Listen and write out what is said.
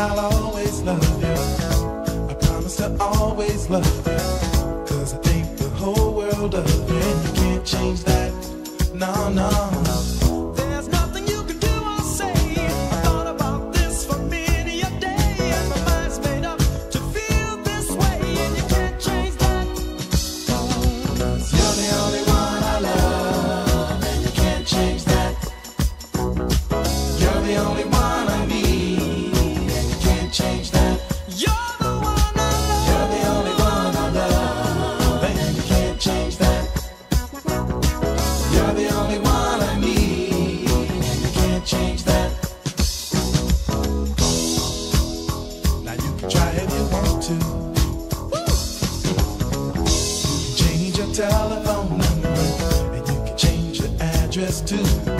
I'll always love you. I promise to always love you. Cause I think the whole world of it. You can't change that. No, no. telephone number, and you can change the address too.